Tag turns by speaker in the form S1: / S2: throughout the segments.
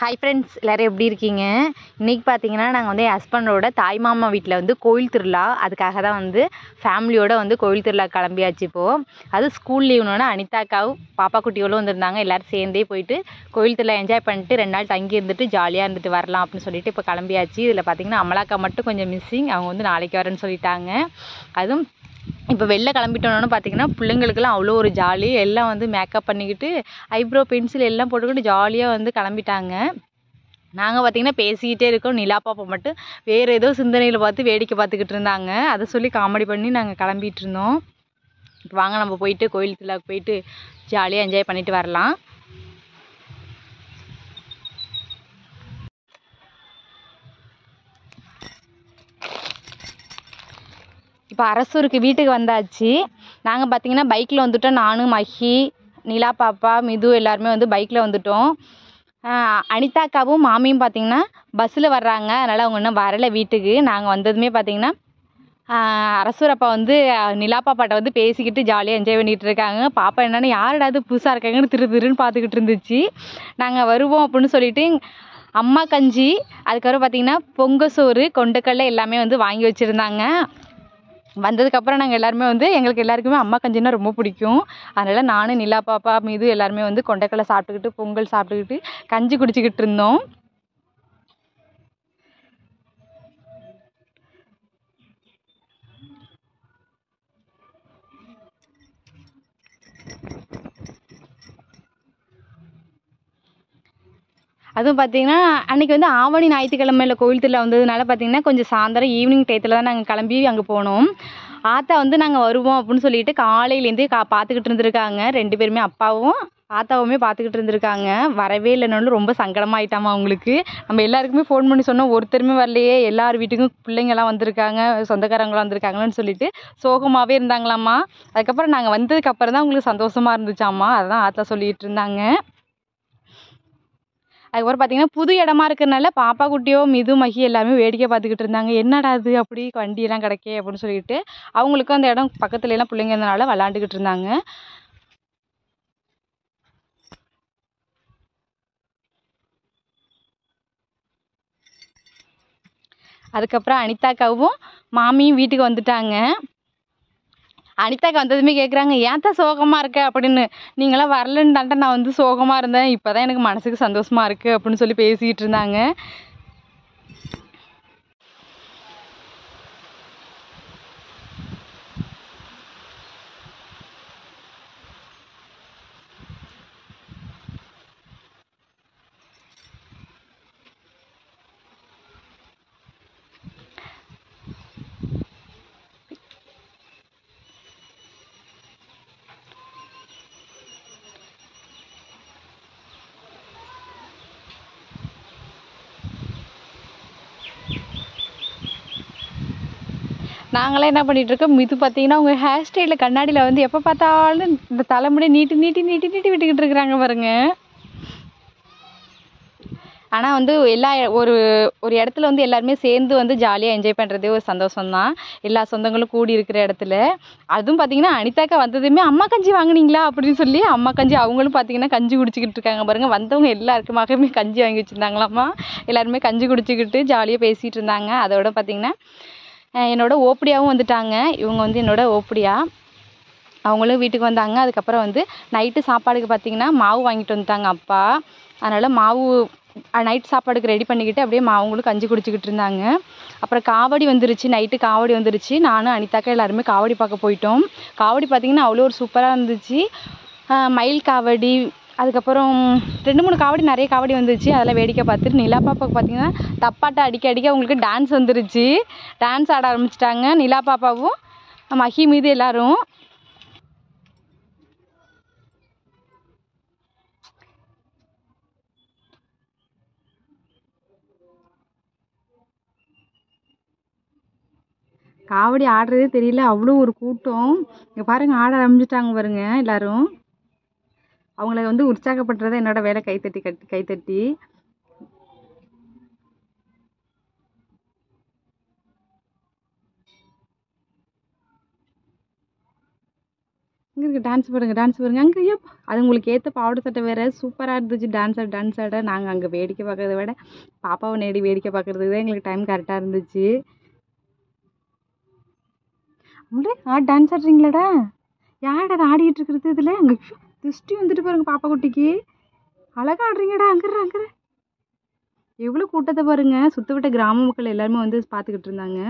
S1: Hi friends எல்லோரும் எப்படி இருக்கீங்க? இன்றைக்கி பார்த்தீங்கன்னா நாங்கள் வந்து என் ஹஸ்பண்டோட தாய் மாமா வீட்டில் வந்து கோயில் திருவிழா. அதுக்காக தான் வந்து ஃபேமிலியோடு வந்து கோயில் திருவிழா கிளம்பியாச்சு இப்போது அது ஸ்கூல் லீவுனோட அனிதாக்காவும் பாப்பா குட்டிகளும் வந்திருந்தாங்க. எல்லோரும் சேர்ந்தே போயிட்டு கோயில் திருவிழா என்ஜாய் பண்ணிட்டு ரெண்டு நாள் தங்கி இருந்துட்டு ஜாலியாக இருந்துட்டு வரலாம் அப்படின்னு சொல்லிட்டு இப்போ கிளம்பியாச்சு. இதில் பார்த்தீங்கன்னா அமலாக்கா மட்டும் கொஞ்சம் மிஸ்ஸிங் அவங்க வந்து நாளைக்கு வரேன்னு சொல்லிட்டாங்க. அதுவும் இப்போ வெளில கிளம்பிட்டோன்னு பார்த்தீங்கன்னா பிள்ளைங்களுக்குலாம் அவ்வளோ ஒரு ஜாலி எல்லாம் வந்து மேக்கப் பண்ணிக்கிட்டு ஐப்ரோ பென்சில் எல்லாம் போட்டுக்கிட்டு ஜாலியாக வந்து கிளம்பிட்டாங்க. நாங்கள் பார்த்தீங்கன்னா பேசிக்கிட்டே இருக்கோம். நிலா பாப்பா மட்டும் வேறு ஏதோ சிந்தனையில் பார்த்து வேடிக்கை பார்த்துக்கிட்டு இருந்தாங்க. அதை சொல்லி காமெடி பண்ணி நாங்கள் கிளம்பிட்டு இருந்தோம். இப்போ வாங்க நம்ம போயிட்டு கோயில் திருவிழாவுக்கு போயிட்டு ஜாலியாக என்ஜாய் பண்ணிட்டு வரலாம். இப்போ அரசூருக்கு வீட்டுக்கு வந்தாச்சு. நாங்கள் பார்த்தீங்கன்னா பைக்கில் வந்துட்டோம். நானும் மஹி நிலா பாப்பா மிது எல்லாருமே வந்து பைக்கில் வந்துட்டோம். அனிதாக்காவும் மாமியும் பார்த்தீங்கன்னா பஸ்ஸில் வர்றாங்க. அதனால் அவங்க இன்னும் வரலை வீட்டுக்கு. நாங்கள் வந்ததுமே பார்த்தீங்கன்னா ஆஹ் அரசூர் அப்பா வந்து நிலா பாப்பாட்ட வந்து பேசிக்கிட்டு ஜாலியாக என்ஜாய் பண்ணிகிட்டு இருக்காங்க. பாப்பா என்னென்னு யாருடா இது புதுசாக இருக்காங்கன்னு திரு திருன்னு பார்த்துக்கிட்டு இருந்துச்சு. நாங்கள் வருவோம் அப்படின்னு சொல்லிட்டு அம்மா கஞ்சி அதுக்கப்புறம் பார்த்திங்கன்னா பொங்கல் சோறு கொண்டக்கடலை எல்லாமே வந்து வாங்கி வச்சுருந்தாங்க. வந்ததுக்கப்புறம் நாங்கள் எல்லாருமே வந்து எங்களுக்கு எல்லாருக்குமே அம்மா கஞ்சின்னா ரொம்ப பிடிக்கும். அதனால் நானும் நிலா பாப்பா மீது எல்லாருமே வந்து கொண்டக்கடலை சாப்பிட்டுக்கிட்டு பொங்கல் சாப்பிட்டுக்கிட்டு கஞ்சி குடிச்சிக்கிட்டு இருந்தோம். அதுவும் பார்த்தீங்கன்னா அன்றைக்கி வந்து ஆவணி ஞாயிற்றுக்கிழமையில் கோயில் திருவிழா வந்ததுனால பார்த்தீங்கன்னா கொஞ்சம் சாயந்தரம் ஈவினிங் டயத்தில் தான் நாங்கள் கிளம்பி அங்கே போனோம். ஆத்தா வந்து நாங்கள் வருவோம் அப்படின்னு சொல்லிட்டு காலையிலேருந்தே கா பார்த்துக்கிட்டு இருந்திருக்காங்க. ரெண்டு பேருமே அப்பாவும் ஆத்தாவுமே பார்த்துக்கிட்டு இருந்திருக்காங்க. வரவே இல்லைனாலும் ரொம்ப சங்கடமாயிட்டாமா அவங்களுக்கு. நம்ம எல்லாருக்குமே ஃபோன் பண்ணி சொன்னோம். ஒருத்தருமே வரலையே. எல்லார் வீட்டுக்கும் பிள்ளைங்கள்லாம் வந்திருக்காங்க. சொந்தக்காரங்களாம் வந்திருக்காங்களான்னு சொல்லிட்டு சோகமாகவே இருந்தாங்களாம்மா. அதுக்கப்புறம் நாங்கள் வந்ததுக்கப்புறம் தான் அவங்களுக்கு சந்தோஷமாக இருந்துச்சாம்மா. அதுதான் ஆத்தா சொல்லிகிட்டு இருந்தாங்க. அதுக்கப்புறம் பார்த்தீங்கன்னா புது இடமா இருக்கிறனால பாப்பா குட்டியோ மிது மகி எல்லாமே வேடிக்கை பார்த்துக்கிட்டு இருந்தாங்க. என்னடா அது அப்படி வண்டியெல்லாம் கிடைக்கே அப்படின்னு சொல்லிட்டு அவங்களுக்கும் அந்த இடம் பக்கத்துல எல்லாம் பிள்ளைங்க இருந்தனால விளாண்டுக்கிட்டு இருந்தாங்க. அதுக்கப்புறம் அனிதாக்காவும் மாமியும் வீட்டுக்கு வந்துட்டாங்க. அனிதாக்கு வந்ததுமே கேட்குறாங்க ஏன்த்த சோகமாக இருக்க? அப்படின்னு. நீங்களாம் வரலன்னு தான்ட்ட நான் வந்து சோகமாக இருந்தேன். இப்போ தான் எனக்கு மனசுக்கு சந்தோஷமாக இருக்குது அப்படின்னு சொல்லி பேசிக்கிட்டு இருந்தாங்க. நாங்களாம் என்ன பண்ணிட்டு இருக்கோம் இது பார்த்தீங்கன்னா உங்கள் ஹேர் ஸ்டைலில் கண்ணாடியில் வந்து எப்போ பார்த்தாலும் இந்த தலைமுடி நீட்டி நீட்டி நீட்டி நீட்டி விட்டுக்கிட்டு இருக்கிறாங்க பாருங்க. ஆனால் வந்து எல்லா ஒரு ஒரு இடத்துல வந்து எல்லாருமே சேர்ந்து வந்து ஜாலியாக என்ஜாய் பண்ணுறதே ஒரு சந்தோஷம் தான் எல்லா சொந்தங்களும் கூடி இருக்கிற இடத்துல. அதுவும் பார்த்தீங்கன்னா அனிதாக்கா வந்ததுமே அம்மா கஞ்சி வாங்குனீங்களா? அப்படின்னு சொல்லி அம்மா கஞ்சி அவங்களும் பார்த்தீங்கன்னா கஞ்சி குடிச்சிக்கிட்டு இருக்காங்க பாருங்கள் வந்தவங்க எல்லாருக்குமாகவே கஞ்சி வாங்கி வச்சுருந்தாங்களாம்மா. எல்லாருமே கஞ்சி குடிச்சிக்கிட்டு ஜாலியாக பேசிகிட்டு இருந்தாங்க. அதோட பார்த்தீங்கன்னா என்னோடய என்னோட ஓப்படியாவும் வந்துட்டாங்க. இவங்க வந்து என்னோட ஓப்படியா. அவங்களும் வீட்டுக்கு வந்தாங்க. அதுக்கப்புறம் வந்து நைட்டு சாப்பாடுக்கு பார்த்தீங்கன்னா மாவு வாங்கிட்டு வந்துட்டாங்க அப்பா. அதனால் மாவு நைட் சாப்பாடுக்கு ரெடி பண்ணிக்கிட்டு அப்படியே மா அவங்களும் கஞ்சி குடிச்சிக்கிட்டு இருந்தாங்க. அப்புறம் காவடி வந்துருச்சு. நைட்டு காவடி வந்துருச்சு. நானும் அனிதாக்கா எல்லாருமே காவடி பார்க்க போயிட்டோம். காவடி பார்த்திங்கன்னா அவ்வளோ ஒரு சூப்பராக இருந்துச்சு. மயில் காவடி அதுக்கப்புறம் ரெண்டு மூணு காவடி நிறைய காவடி வந்துச்சு. அதெல்லாம் வேடிக்கை பார்த்துட்டு நிலா பாப்பாவுக்கு பார்த்தீங்கன்னா தப்பாட்டம் அடிக்க அடிக்க அவங்களுக்கு டான்ஸ் வந்துருச்சு. டான்ஸ் ஆட ஆரம்பிச்சிட்டாங்க. நிலா பாப்பாவும் மஹி மீது எல்லோரும். காவடி ஆடுறதே தெரியல. அவ்வளோ ஒரு கூட்டம். இங்கே பாருங்கள் ஆட ஆரம்பிச்சிட்டாங்க பாருங்கள் எல்லோரும். அவங்கள வந்து உற்சாகப்படுத்துறது என்னோட வேலை கைத்தட்டி கட்டி கைத்தட்டி. இங்கே இருக்கு டான்ஸ் பாருங்க டான்ஸ் பாருங்க. அங்கே ஐயோ அது உங்களுக்கு ஏற்ற பாவாடை சட்டை வேறு. சூப்பராக இருந்துச்சு டான்ஸ் ஆட டான்ஸ் ஆட. நாங்கள் அங்கே வேடிக்கை பார்க்கறத விட பாப்பாவை நேடி வேடிக்கை பார்க்கறதுக்கு தான் எங்களுக்கு டைம் கரெக்டாக இருந்துச்சு. அப்படியே ஆ டான்ஸ் ஆடுறீங்களாடா? யார்டா ஆடிக்கிட்டு இருக்கிறது இதில்? அங்கே திருஷ்டி வந்துட்டு பாருங்க பாப்பா குட்டிக்கு. அழகா ஆடுறீங்கடா அங்கற அங்கற எவ்வளோ கூட்டத்தை பாருங்க. சுத்த விட்ட கிராம மக்கள் எல்லாருமே வந்து பார்த்துக்கிட்டு இருந்தாங்க.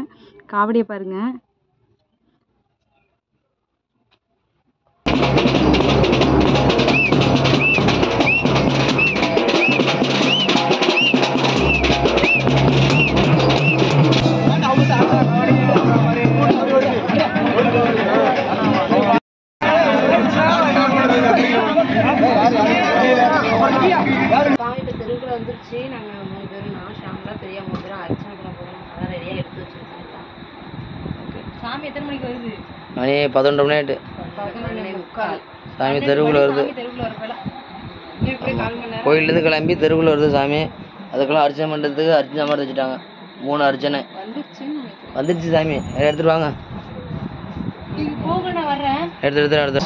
S1: காவடியை
S2: பாருங்கள் வந்துருச்சு நாங்கள் மூணு பேரும் நான் ஷாம்லா பெரிய மூணு பேரும் அர்ச்சனை பண்ண போகிறோம் அதான் ரெடியாக எடுத்து வச்சுருக்கோம்
S1: சாமி எத்தனை மணிக்கு வருது?
S3: மணி பதினொன்று மணி ஆயிட்டு.
S2: முக்கால்.
S3: சாமி தெருவுக்குள்ள வருது. கோயிலேருந்து கிளம்பி தெருவுக்குள்ள வருது சாமி. அதுக்கெல்லாம் அர்ச்சனை பண்ணுறதுக்கு அர்ச்சனை மாதிரி வச்சுட்டாங்க. மூணு அர்ச்சனை. வந்துடுச்சு சாமி. எடுத்துட்டு வாங்க. எடுத்து எடுத்து